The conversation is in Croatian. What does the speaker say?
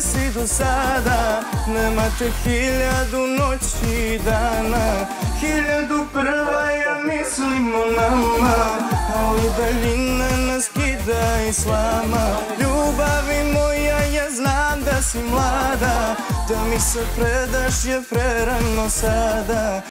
da si do sada Nema te hiljadu noći i dana. Hiljadu prva ja mislim o nama Ali daljina nas kida i slama Ljubavi moja ja znam da si mlada Da mi se predaš je prerano sada.